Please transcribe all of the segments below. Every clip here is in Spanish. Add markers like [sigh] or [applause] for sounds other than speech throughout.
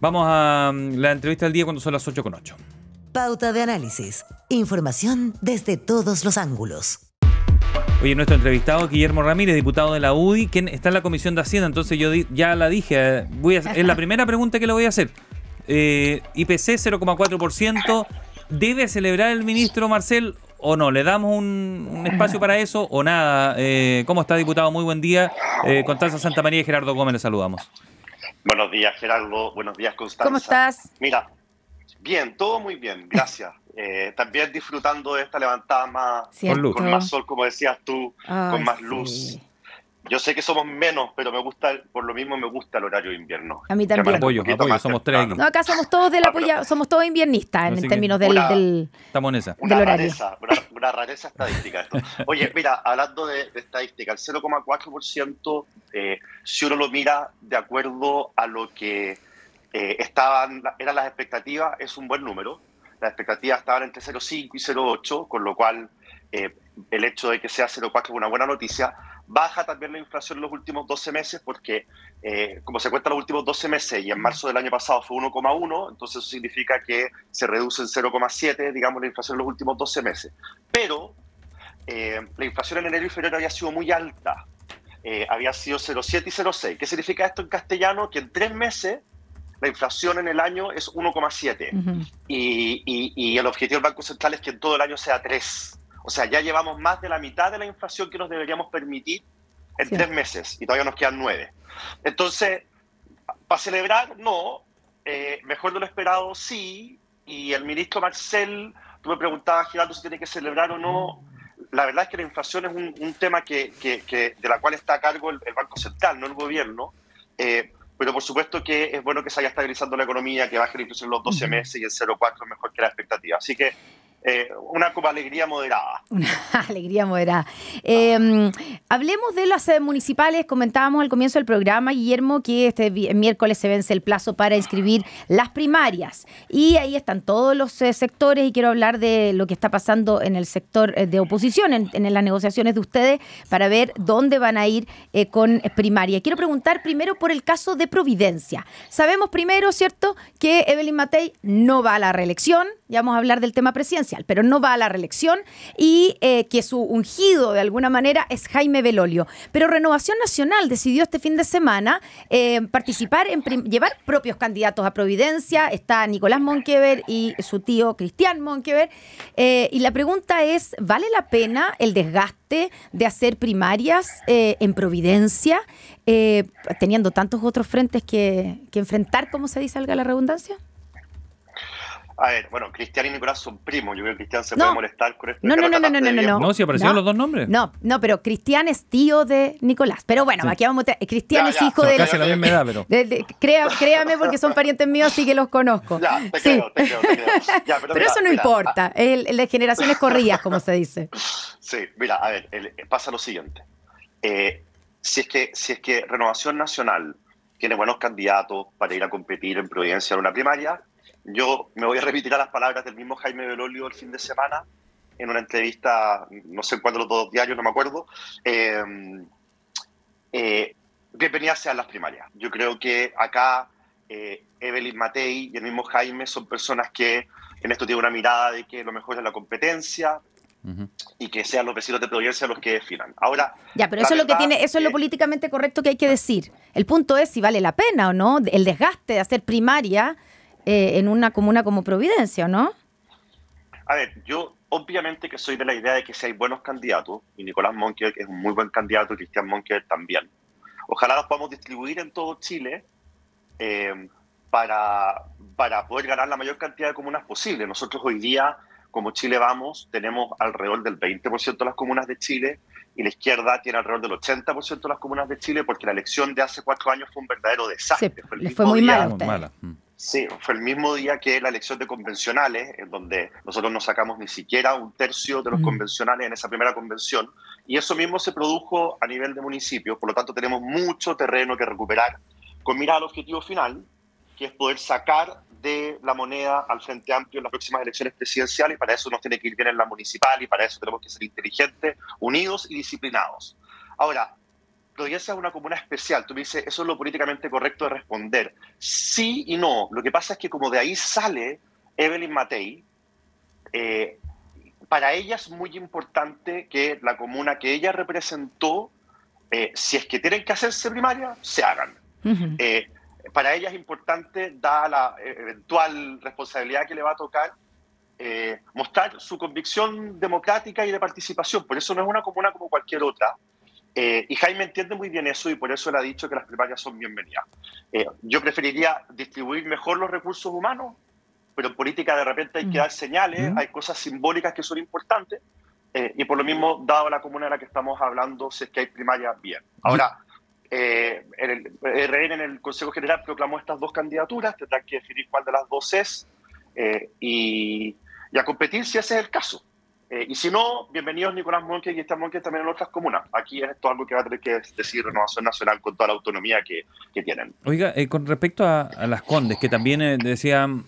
Vamos a mm, la entrevista del día cuando son las 8 con 8. Pauta de análisis. Información desde todos los ángulos. Oye, nuestro entrevistado es Guillermo Ramírez, diputado de la UDI, quien está en la Comisión de Hacienda. Entonces yo ya la dije, eh, voy a, es la [laughs] primera pregunta que le voy a hacer. Eh, IPC 0,4%. ¿Debe celebrar el ministro Marcel o no? ¿Le damos un, espacio para eso o nada? Eh, ¿Cómo está, diputado? Muy buen día. Eh, Constanza Santa María y Gerardo Gómez, le saludamos. Buenos días, Gerardo. Buenos días, Constanza. ¿Cómo estás? Mira, bien, todo muy bien, gracias. [laughs] Eh, también disfrutando de esta levantada más, con más sol, como decías tú, con más luz. Yo sé que somos menos, pero me gusta, por lo mismo me gusta el horario de invierno. A mí también. Apoyo, apoyo, somos tres. No, acá somos todos del apoyo, somos todos inviernistas en, términos del, del, estamos en esa. Una rareza, una, rareza estadística esto. Oye, mira, hablando de, estadística, el 0,4%, eh, si uno lo mira de acuerdo a lo que eh, estaban, eran las expectativas, es un buen número. Las expectativas estaban entre 0,5 y 0,8, con lo cual eh, el hecho de que sea 0,4 es una buena noticia. Baja también la inflación en los últimos 12 meses porque, eh, como se cuenta los últimos 12 meses y en marzo del año pasado fue 1,1, entonces eso significa que se reduce en 0,7, digamos, la inflación en los últimos 12 meses. Pero eh, la inflación en enero y febrero había sido muy alta. Eh, había sido 0,7 y 0,6. ¿Qué significa esto en castellano? Que en tres meses la inflación en el año es 1,7 y, y, y, el objetivo del Banco Central es que en todo el año sea 3. O sea, ya llevamos más de la mitad de la inflación que nos deberíamos permitir en tres meses y todavía nos quedan nueve. Entonces, para celebrar, no. Eh, mejor de lo esperado, sí. Y el ministro Marcel, tú me preguntabas, Gerardo, si tiene que celebrar o no. La verdad es que la inflación es un, tema que, que, de la cual está a cargo el, Banco Central, no el gobierno. Eh, pero por supuesto que es bueno que se vaya estabilizando la economía, que baje inflación en los 12 meses y el 0,4 es mejor que la expectativa. Así que eh, una alegría moderada. [laughs] Una alegría moderada. Em, hablemos de las eh, municipales. Comentábamos al comienzo del programa, Guillermo, que este miércoles se vence el plazo para inscribir las primarias. Y ahí están todos los eh, sectores y quiero hablar de lo que está pasando en el sector de oposición, en, en, las negociaciones de ustedes, para ver dónde van a ir con primaria. Quiero preguntar primero por el caso de Providencia. Sabemos primero, ¿cierto?, que Evelyn Matei no va a la reelección. Ya vamos a hablar del tema pero no va a la reelección y eh, que su ungido de alguna manera es Jaime Belolio. Pero Renovación Nacional decidió este fin de semana eh, participar en llevar propios candidatos a Providencia. Está Nicolás Monkever y su tío Cristian Monkever. Eh, y la pregunta es, ¿vale la pena el desgaste de hacer primarias en Providencia, teniendo tantos otros frentes que, que enfrentar, como se dice, alga la redundancia? A ver, bueno, Cristian y Nicolás son primos. Yo creo que Cristian se puede molestar con esto. No, no, no, no, no, no, no. No, si aparecieron los dos nombres. No, no, pero Cristian es tío de Nicolás. Pero bueno, aquí vamos a... Cristian es hijo de... Casi la misma edad, pero... créame porque son parientes míos, sí que los conozco. Ya, te creo, te creo, te creo. Ya, [laughs] pero, eso no importa. El, de generaciones corridas, como se dice. [laughs] Sí, mira, a ver, pasa lo siguiente. Eh, si, es que, si es que Renovación Nacional tiene buenos candidatos para ir a competir en Providencia en una primaria, yo me voy a repetir a las palabras del mismo Jaime Belolio el fin de semana, en una entrevista, no sé cuándo los dos diarios, no me acuerdo, eh, eh, bienvenidas sean las primarias. Yo creo que acá eh, Evelyn Matei y el mismo Jaime son personas que en esto tienen una mirada de que lo mejor es la competencia, y que sean los vecinos de Providencia los que definan. Ahora, ya, pero eso es lo que tiene, eso es lo políticamente correcto que hay que decir. El punto es si vale la pena o no el desgaste de hacer primaria eh, en una comuna como Providencia, ¿no? A ver, yo obviamente que soy de la idea de que si hay buenos candidatos, y Nicolás Monker es un muy buen candidato, y Cristian Monker también, ojalá los podamos distribuir en todo Chile eh, para, para poder ganar la mayor cantidad de comunas posible. Nosotros hoy día, como Chile Vamos, tenemos alrededor del 20% de las comunas de Chile y la izquierda tiene alrededor del 80% de las comunas de Chile porque la elección de hace cuatro años fue un verdadero desastre. fue, fue muy mala. Mm. Sí, fue el mismo día que la elección de convencionales, en donde nosotros no sacamos ni siquiera un tercio de los convencionales en esa primera convención, y eso mismo se produjo a nivel de municipios, por lo tanto tenemos mucho terreno que recuperar con mirar al objetivo final, que es poder sacar de la moneda al Frente Amplio en las próximas elecciones presidenciales, y para eso nos tiene que ir bien en la municipal, y para eso tenemos que ser inteligentes, unidos y disciplinados. Ahora, Providencia es una comuna especial. Tú me dices, eso es lo políticamente correcto de responder. Sí y no. Lo que pasa es que como de ahí sale Evelyn Matei, eh, para ella es muy importante que la comuna que ella representó, eh, si es que tienen que hacerse primaria, se hagan. Eh, para ella es importante, dada la eventual responsabilidad que le va a tocar, mostrar su convicción democrática y de participación. Por eso no es una comuna como cualquier otra. Y Jaime entiende muy bien eso y por eso le ha dicho que las primarias son bienvenidas. yo preferiría distribuir mejor los recursos humanos pero en política de repente hay que mm. dar señales, mm. hay cosas simbólicas que son importantes, eh, y por lo mismo, dado la comuna en la que estamos hablando, si es que hay primaria, bien. Ahora, eh, el, RN en el Consejo General proclamó estas dos candidaturas, tendrán que definir cuál de las dos es, eh, y, a competir si ese es el caso. Y si no, bienvenidos Nicolás Monque y Esteban Monque también en otras comunas. Aquí es esto algo que va a tener que decir Renovación Nacional con toda la autonomía que, que tienen. Oiga, con respecto a, a, las Condes, que también decían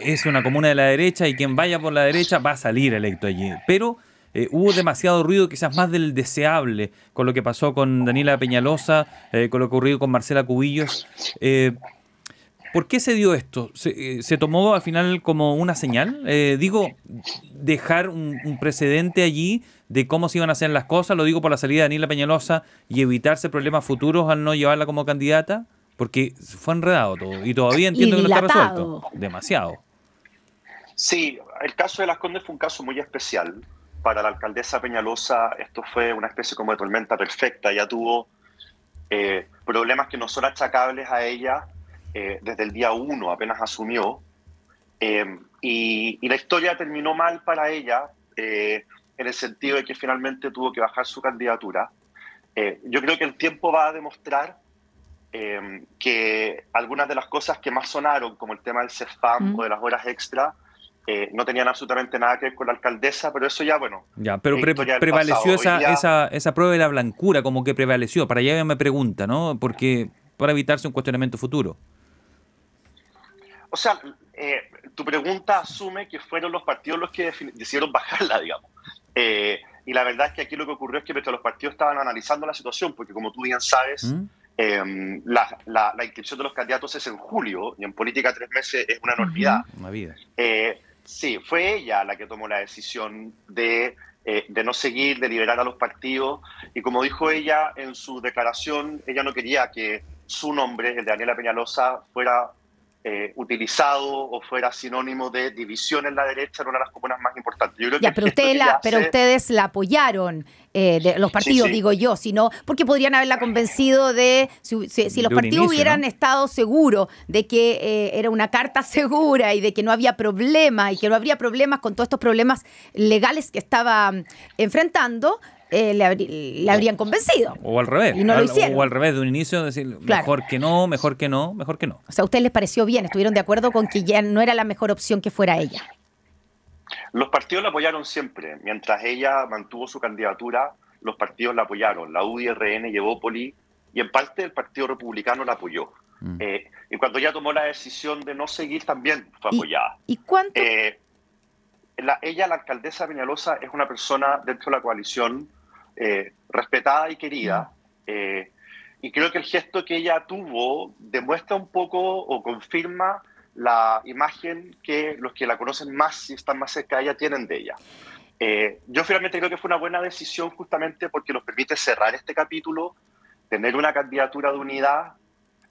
es una comuna de la derecha y quien vaya por la derecha va a salir electo allí. Pero eh, hubo demasiado ruido, quizás más del deseable, con lo que pasó con Daniela Peñalosa, eh, con lo que ocurrió con Marcela Cubillos. Eh, ¿Por qué se dio esto? ¿Se, tomó al final como una señal? digo, dejar un, precedente allí de cómo se iban a hacer las cosas, lo digo por la salida de Daniela Peñalosa y evitarse problemas futuros al no llevarla como candidata. Porque fue enredado todo y todavía entiendo que no está resuelto. Demasiado. Sí, el caso de Las Condes fue un caso muy especial. Para la alcaldesa Peñalosa esto fue una especie como de tormenta perfecta. Ya tuvo eh, problemas que no son achacables a ella eh, desde el día uno, apenas asumió. Eh, y, y, la historia terminó mal para ella en el sentido de que finalmente tuvo que bajar su candidatura. yo creo que el tiempo va a demostrar Em, que algunas de las cosas que más sonaron, como el tema del CEFAM o de las horas extra, eh, no tenían absolutamente nada que ver con la alcaldesa, pero eso ya, bueno. Ya, pero prevaleció esa, esa, esa, prueba de la blancura, como que prevaleció. Para allá me pregunta, ¿no? Porque para evitarse un cuestionamiento futuro. O sea, eh, tu pregunta asume que fueron los partidos los que decidieron bajarla, digamos. Eh, y la verdad es que aquí lo que ocurrió es que los partidos estaban analizando la situación, porque como tú bien sabes, ¿Mm? Em, la, la, inscripción de los candidatos es en julio y en política tres meses es una enormidad. Una vida. Eh, sí, fue ella la que tomó la decisión de, eh, de, no seguir, de liberar a los partidos y como dijo ella en su declaración, ella no quería que su nombre, el de Daniela Peñalosa, fuera eh, utilizado o fuera sinónimo de división en la derecha en una de las comunas más importantes. ya, pero, ustedes la, pero ustedes la apoyaron, eh, de los partidos, digo yo, sino porque podrían haberla convencido de, si, los partidos hubieran estado seguros de que eh, era una carta [laughs] segura y de que no había problema y que no habría problemas con todos estos problemas legales que estaba mm, enfrentando, eh, le, habrían convencido. O al revés. O al revés, de un inicio, decir, mejor que no, mejor que no, mejor que no. O sea, ¿a ustedes les pareció bien? ¿Estuvieron de acuerdo con que ya no era la mejor opción que fuera ella? Los partidos la apoyaron siempre. Mientras ella mantuvo su candidatura, los partidos la apoyaron. La UDRN llevó Poli y en parte el Partido Republicano la apoyó. Mm. Eh, y cuando ella tomó la decisión de no seguir, también fue apoyada. ¿Y, cuánto? Eh, ella, la alcaldesa Peñalosa, es una persona dentro de la coalición eh, respetada y querida. Eh, y creo que el gesto que ella tuvo demuestra un poco o confirma la imagen que los que la conocen más y están más cerca de ella tienen de ella. Eh, yo finalmente creo que fue una buena decisión justamente porque nos permite cerrar este capítulo, tener una candidatura de unidad,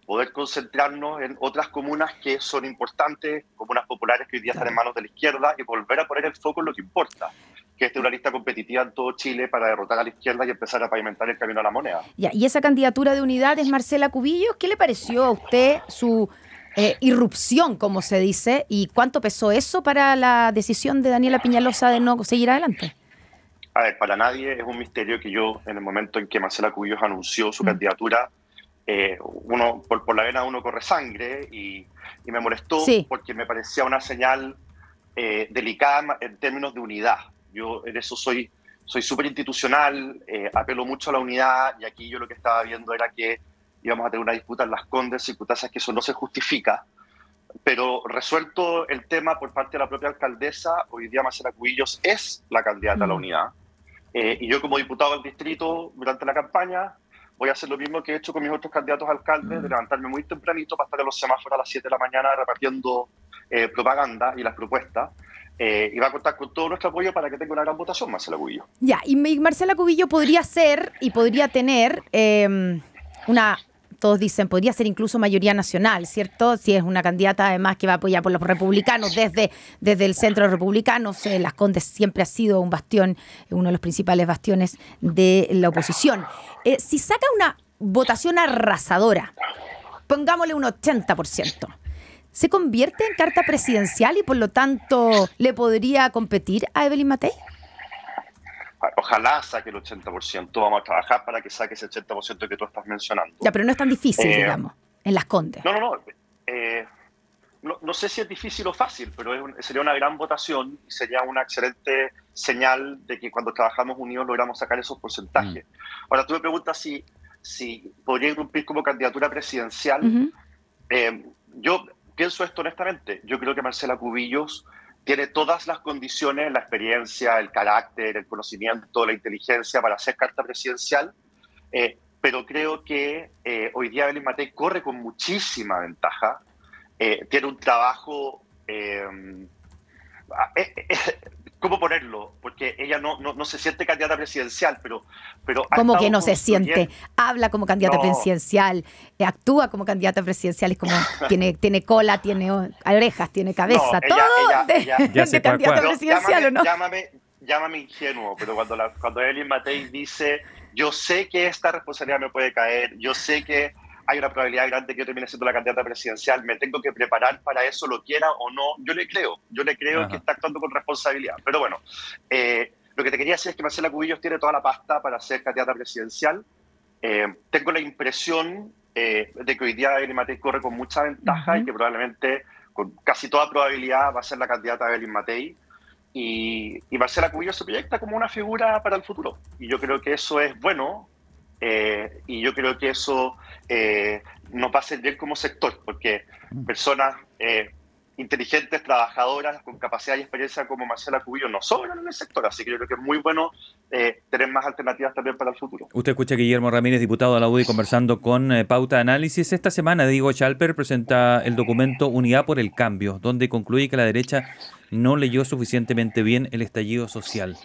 poder concentrarnos en otras comunas que son importantes, comunas populares que hoy día están en manos de la izquierda y volver a poner el foco en lo que importa que esté una lista competitiva en todo Chile para derrotar a la izquierda y empezar a pavimentar el camino a la moneda. y esa candidatura de unidad es Marcela Cubillos. ¿Qué le pareció a usted su eh, irrupción, como se dice, y cuánto pesó eso para la decisión de Daniela Piñalosa de no seguir adelante? A ver, para nadie es un misterio que yo, en el momento en que Marcela Cubillos anunció su mm. candidatura, eh, uno por, por, la vena uno corre sangre y, me molestó porque me parecía una señal eh, delicada en términos de unidad. Yo en eso soy soy súper institucional, eh, apelo mucho a la unidad y aquí yo lo que estaba viendo era que íbamos a tener una disputa en las Condes, circunstancias que eso no se justifica, pero resuelto el tema por parte de la propia alcaldesa, hoy día Marcela Cubillos es la candidata a la mm. unidad. Eh, y yo como diputado del distrito durante la campaña voy a hacer lo mismo que he hecho con mis otros candidatos a alcaldes, de levantarme muy tempranito para estar en los semáforos a las 7 de la mañana repartiendo eh, propaganda y las propuestas. Eh, y va a contar con todo nuestro apoyo para que tenga una gran votación, Marcela Cubillo. Ya, y Marcela Cubillo podría ser y podría tener eh, una todos dicen, podría ser incluso mayoría nacional, ¿cierto? Si es una candidata además que va a apoyar por los republicanos desde, desde el centro republicano. Las Condes siempre ha sido un bastión, uno de los principales bastiones de la oposición. Eh, si saca una votación arrasadora, pongámosle un 80%, ¿se convierte en carta presidencial y por lo tanto le podría competir a Evelyn Matei? Ojalá saque el 80%, vamos a trabajar para que saque ese 80% que tú estás mencionando. Ya, pero no es tan difícil, eh, digamos, en las Condes. No, no, eh, no. no, sé si es difícil o fácil, pero sería una gran votación y sería una excelente señal de que cuando trabajamos unidos logramos sacar esos porcentajes. Mm. Ahora, tú me preguntas si, si podría irrumpir como candidatura presidencial. Eh, yo pienso esto honestamente. Yo creo que Marcela Cubillos tiene todas las condiciones, la experiencia, el carácter, el conocimiento, la inteligencia para ser carta presidencial, eh, pero creo que eh, hoy día Belén Matei corre con muchísima ventaja, eh, tiene un trabajo ¿Cómo ponerlo? Porque ella no, no, se siente candidata presidencial, pero... pero ¿Cómo que no se siente? Habla como candidata presidencial, eh, actúa como candidata presidencial, es como [laughs] tiene, tiene cola, tiene orejas, tiene cabeza, todo de, candidata presidencial, ¿o no? Llámame, llámame ingenuo, pero cuando, la, cuando Evelyn Matei dice, yo sé que esta responsabilidad me puede caer, yo sé que hay una probabilidad grande que yo termine siendo la candidata presidencial, me tengo que preparar para eso, lo quiera o no, yo le creo, yo le creo que está actuando con responsabilidad. Pero bueno, eh, lo que te quería decir es que Marcela Cubillos tiene toda la pasta para ser candidata presidencial. Eh, tengo la impresión eh, de que hoy día Evelyn Matei corre con mucha ventaja y que probablemente, con casi toda probabilidad, va a ser la candidata Evelyn Matei. Y, y Marcela Cubillos se proyecta como una figura para el futuro. Y yo creo que eso es bueno eh, y yo creo que eso eh, nos va a servir como sector, porque mm. personas eh, inteligentes, trabajadoras, con capacidad y experiencia como Marcela Cubillo no sobran en el sector, así que yo creo que es muy bueno tener más alternativas también para el futuro. Usted escucha a Guillermo Ramírez, diputado de la UDI, conversando con Pauta Análisis. Esta semana Diego Chalper presenta el documento Unidad por el Cambio, donde concluye que la derecha no leyó suficientemente bien el estallido social.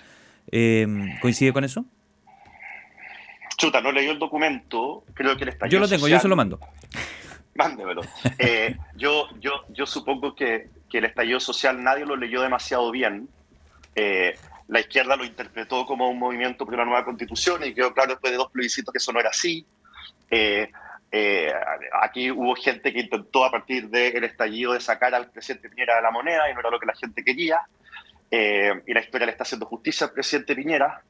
¿Coincide con eso? Chuta, no leyó el documento, creo que el estallido Yo lo tengo, yo se lo mando. Mándemelo. Eh, yo, yo, yo supongo que, que, el estallido social nadie lo leyó demasiado bien. Eh, la izquierda lo interpretó como un movimiento por una nueva constitución y quedó claro después de dos plebiscitos que eso no era así. Eh, aquí hubo gente que intentó a partir del estallido de sacar al presidente Piñera de la moneda y no era lo que la gente quería. y la historia le está haciendo justicia al presidente Piñera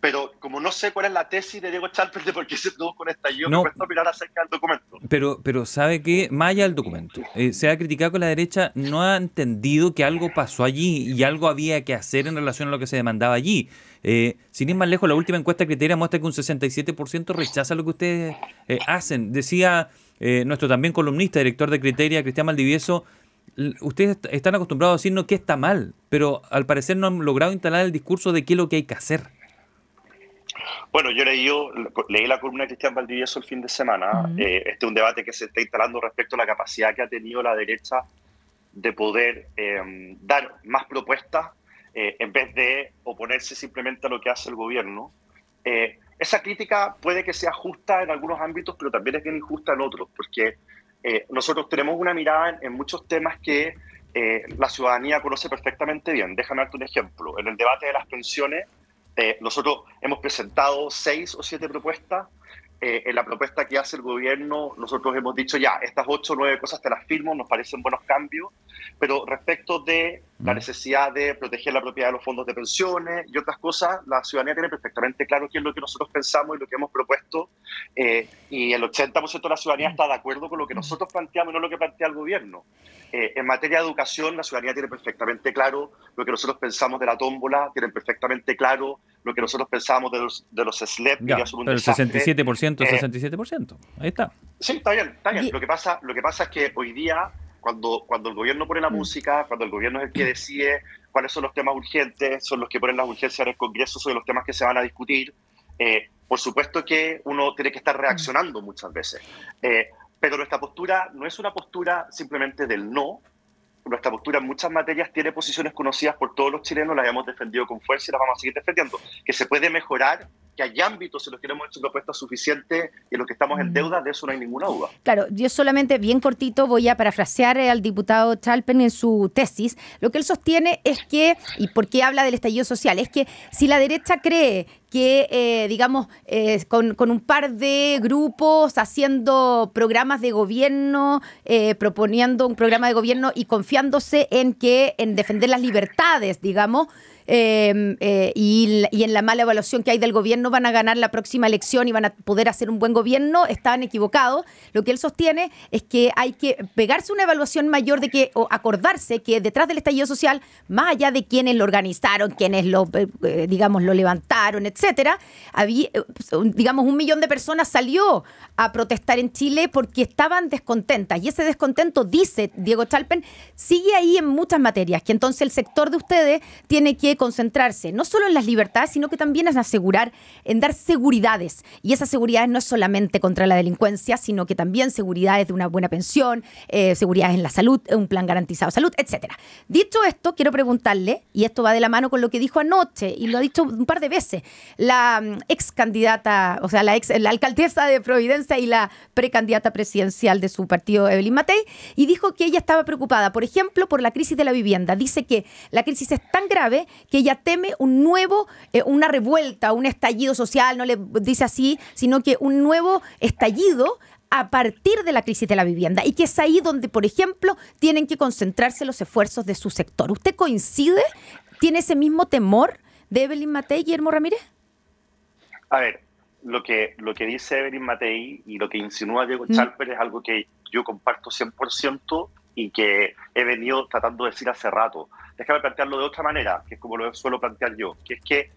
pero como no sé cuál es la tesis de Diego Chalper de por qué se produjo con estallido, no, me cuesta opinar acerca del documento. Pero, pero sabe que, más allá del documento, eh, se ha criticado que la derecha no ha entendido que algo pasó allí y algo había que hacer en relación a lo que se demandaba allí. Eh, sin ir más lejos, la última encuesta criteria muestra que un 67% rechaza lo que ustedes eh, hacen. Decía nuestro también columnista, director de Criteria, Cristian Maldivieso, ustedes están acostumbrados a decirnos que está mal, pero al parecer no han logrado instalar el discurso de qué es lo que hay que hacer. Bueno, yo leí, leí la columna de Cristian Valdivieso el fin de semana. Eh, este es un debate que se está instalando respecto a la capacidad que ha tenido la derecha de poder eh, dar más propuestas eh, en vez de oponerse simplemente a lo que hace el gobierno. esa crítica puede que sea justa en algunos ámbitos, pero también es bien injusta en otros, porque nosotros tenemos una mirada en, muchos temas que la ciudadanía conoce perfectamente bien. Déjame darte un ejemplo. En el debate de las pensiones, nosotros hemos presentado seis o siete propuestas. Eh, en la propuesta que hace el gobierno, nosotros hemos dicho ya, estas ocho o nueve cosas te las firmo, nos parecen buenos cambios, pero respecto de la mm. necesidad de proteger la propiedad de los fondos de pensiones y otras cosas, la ciudadanía tiene perfectamente claro qué es lo que nosotros pensamos y lo que hemos propuesto, eh, y el 80% de la ciudadanía está de acuerdo con lo que nosotros planteamos y no lo que plantea el gobierno. Eh, en materia de educación, la ciudadanía tiene perfectamente claro lo que nosotros pensamos de la tómbola, tienen perfectamente claro lo que nosotros pensamos de los, de los SLEP. Ya, pero el 67%, 67%, eh, ahí está. Sí, está bien, está bien. Lo que, pasa, lo que pasa es que hoy día, cuando, cuando el gobierno pone la mm. música, cuando el gobierno es el que decide cuáles son los temas urgentes, son los que ponen las urgencias en el Congreso, son los temas que se van a discutir, eh, por supuesto que uno tiene que estar reaccionando muchas veces. Eh, pero nuestra postura no es una postura simplemente del no. Nuestra postura en muchas materias tiene posiciones conocidas por todos los chilenos, las hemos defendido con fuerza y las vamos a seguir defendiendo. Que se puede mejorar que hay ámbitos en los que no hemos hecho propuestas suficientes y en los que estamos en deuda, de eso no hay ninguna duda. Claro, yo solamente bien cortito voy a parafrasear al diputado Chalpen en su tesis. Lo que él sostiene es que, y por qué habla del estallido social, es que si la derecha cree que, eh, digamos, eh, con, un par de grupos haciendo programas de gobierno, eh, proponiendo un programa de gobierno y confiándose en que, en defender las libertades, digamos, Em, eh, y, en la mala evaluación que hay del gobierno van a ganar la próxima elección y van a poder hacer un buen gobierno, están equivocados. Lo que él sostiene es que hay que pegarse una evaluación mayor de que, o acordarse que detrás del estallido social, más allá de quienes lo organizaron, quienes lo, eh, eh, digamos, lo levantaron, etcétera, había, digamos, un millón de personas salió a protestar en Chile porque estaban descontentas. Y ese descontento, dice Diego Chalpen, sigue ahí en muchas materias, que entonces el sector de ustedes tiene que concentrarse no solo en las libertades, sino que también en asegurar, en dar seguridades. Y esas seguridades no es solamente contra la delincuencia, sino que también seguridades de una buena pensión, eh, seguridades en la salud, un plan garantizado de salud, etcétera. Dicho esto, quiero preguntarle, y esto va de la mano con lo que dijo anoche, y lo ha dicho un par de veces, la mm, ex candidata, o sea, la ex, la alcaldesa de Providencia y la precandidata presidencial de su partido, Evelyn Matei, y dijo que ella estaba preocupada, por ejemplo, por la crisis de la vivienda. Dice que la crisis es tan grave que ella teme un nuevo, eh, una revuelta, un estallido social, no le dice así, sino que un nuevo estallido a partir de la crisis de la vivienda y que es ahí donde, por ejemplo, tienen que concentrarse los esfuerzos de su sector. ¿Usted coincide? ¿Tiene ese mismo temor de Evelyn Matei y Guillermo Ramírez? A ver, lo que, lo que dice Evelyn Matei y lo que insinúa Diego mm. Chalper es algo que yo comparto 100% y que he venido tratando de decir hace rato. Déjame plantearlo de otra manera, que es como lo suelo plantear yo, que es que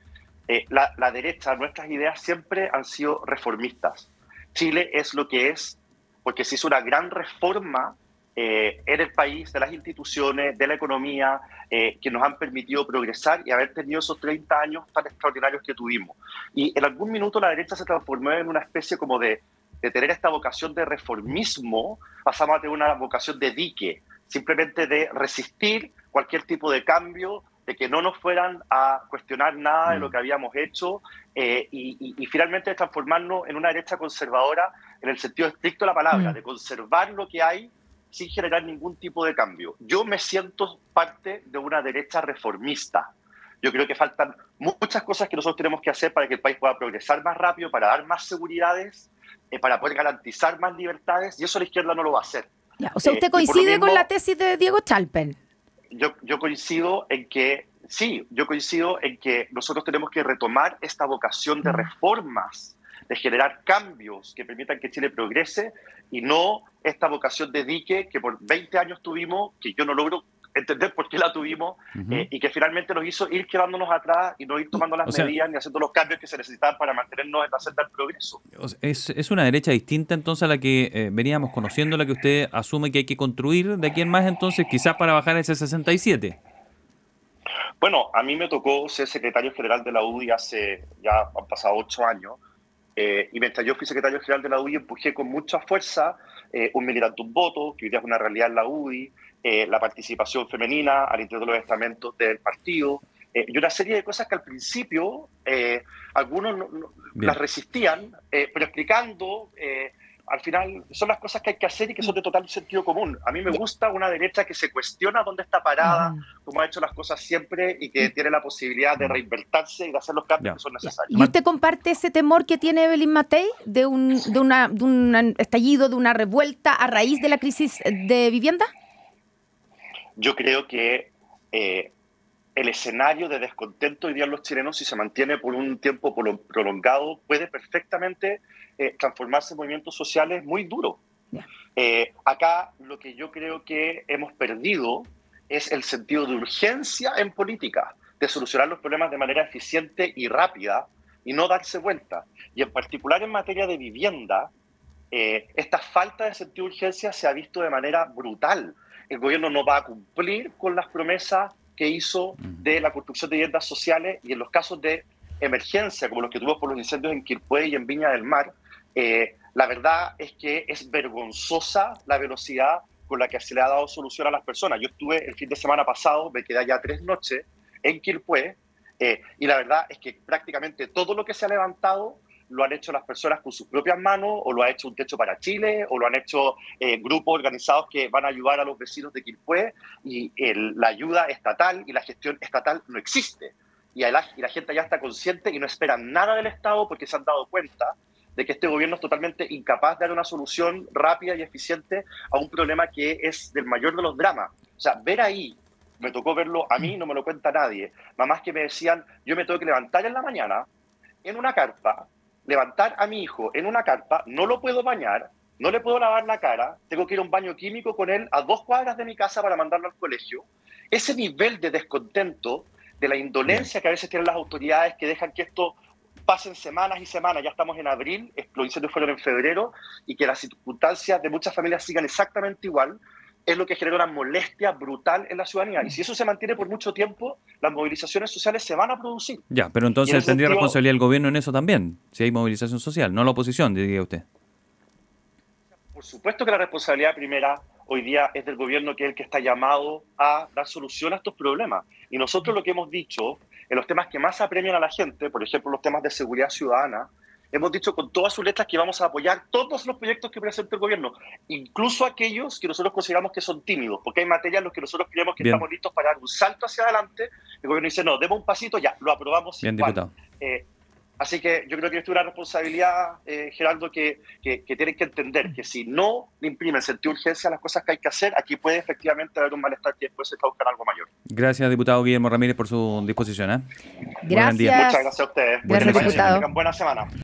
eh, la, derecha, nuestras ideas siempre han sido reformistas. Chile es lo que es porque se hizo una gran reforma eh, en el país, de las instituciones, de la economía, eh, que nos han permitido progresar y haber tenido esos 30 años tan extraordinarios que tuvimos. Y en algún minuto la derecha se transformó en una especie como de de tener esta vocación de reformismo, pasamos a tener una vocación de dique, simplemente de resistir cualquier tipo de cambio, de que no nos fueran a cuestionar nada de lo mm. que habíamos hecho eh, y, finalmente transformarnos en una derecha conservadora en el sentido estricto de la palabra, mm. de conservar lo que hay sin generar ningún tipo de cambio. Yo me siento parte de una derecha reformista. Yo creo que faltan muchas cosas que nosotros tenemos que hacer para que el país pueda progresar más rápido, para dar más seguridades eh, para poder garantizar más libertades y eso la izquierda no lo va a hacer. o sea, ¿usted eh, coincide con la tesis de Diego Chalpen? Yo, yo coincido en que, sí, yo coincido en que nosotros tenemos que retomar esta vocación de mm. reformas, de generar cambios que permitan que Chile progrese y no esta vocación de dique que por 20 años tuvimos, que yo no logro entender por qué la tuvimos eh, y que finalmente nos hizo ir quedándonos atrás y no ir tomando las medidas ni haciendo los cambios que se necesitaban para mantenernos en la senda del progreso. Es, es una derecha distinta entonces a la que eh, veníamos conociendo, la que usted asume que hay que construir de aquí en más entonces, quizás para bajar ese 67. Bueno, a mí me tocó ser secretario general de la UDI hace, ya han pasado ocho años, eh, y mientras yo fui secretario general de la UDI empujé con mucha fuerza un militante un voto, que hoy día es una realidad en la UDI, eh, la participación femenina al interior de los estamentos del partido, eh, y una serie de cosas que al principio eh, algunos las resistían, pero explicando, al final son las cosas que hay que hacer y que son de total sentido común. A mí me gusta una derecha que se cuestiona dónde está parada, como ha hecho las cosas siempre y que tiene la posibilidad de reinvertirse y de hacer los cambios que son necesarios. ¿Y usted comparte ese temor que tiene Evelyn Matei de un, de, una, de un estallido, de una revuelta a raíz de la crisis de vivienda? Yo creo que eh, el escenario de descontento hoy día en los chilenos, si se mantiene por un tiempo prolongado, puede perfectamente eh, transformarse en movimientos sociales muy duros. Eh, acá lo que yo creo que hemos perdido es el sentido de urgencia en política, de solucionar los problemas de manera eficiente y rápida y no darse vuelta. Y en particular en materia de vivienda, esta falta de sentido de urgencia se ha visto de manera brutal el gobierno no va a cumplir con las promesas que hizo de la construcción de viviendas sociales y en los casos de emergencia, como los que tuvimos por los incendios en Quilpué y en Viña del Mar, eh, la verdad es que es vergonzosa la velocidad con la que se le ha dado solución a las personas. Yo estuve el fin de semana pasado, me quedé ya tres noches en Quilpué, eh, y la verdad es que prácticamente todo lo que se ha levantado lo han hecho las personas con sus propias manos, o lo ha hecho un techo para Chile, o lo han hecho eh, grupos organizados que van a ayudar a los vecinos de Quilpué, y la ayuda estatal y la gestión estatal no existe. Y la, y la gente ya está consciente y no espera nada del Estado porque se han dado cuenta de que este gobierno es totalmente incapaz de dar una solución rápida y eficiente a un problema que es del mayor de los dramas. O sea, ver ahí, me tocó verlo a mí, no me lo cuenta nadie, mamás que me decían, yo me tengo que levantar en la mañana en una carpa, levantar a mi hijo en una carpa, no lo puedo bañar, no le puedo lavar la cara, tengo que ir a un baño químico con él a dos cuadras de mi casa para mandarlo al colegio. Ese nivel de descontento, de la indolencia que a veces tienen las autoridades que dejan que esto pasen semanas y semanas, ya estamos en abril, los incendios fueron en febrero, y que las circunstancias de muchas familias sigan exactamente igual, es lo que genera una molestia brutal en la ciudadanía. Y si eso se mantiene por mucho tiempo, las movilizaciones sociales se van a producir. Ya, pero entonces tendría responsabilidad el gobierno en eso también, si hay movilización social, no la oposición, diría usted. Por supuesto que la responsabilidad primera hoy día es del gobierno que es el que está llamado a dar solución a estos problemas. Y nosotros lo que hemos dicho en los temas que más apremian a la gente, por ejemplo, los temas de seguridad ciudadana, hemos dicho con todas sus letras que vamos a apoyar todos los proyectos que presente el gobierno, incluso aquellos que nosotros consideramos que son tímidos, porque hay materias en los que nosotros creemos que estamos listos para dar un salto hacia adelante. El gobierno dice, no, demos un pasito, ya, lo aprobamos. Bien, diputado. Eh, Así que yo creo que es una responsabilidad, eh, Geraldo, que, que, tienen que entender que si no le imprimen sentido de urgencia a las cosas que hay que hacer, aquí puede efectivamente haber un malestar que después se está buscando algo mayor. Gracias, diputado Guillermo Ramírez, por su disposición. ¿eh? Gracias. Muchas gracias a ustedes. Gracias, diputado. Buena semana.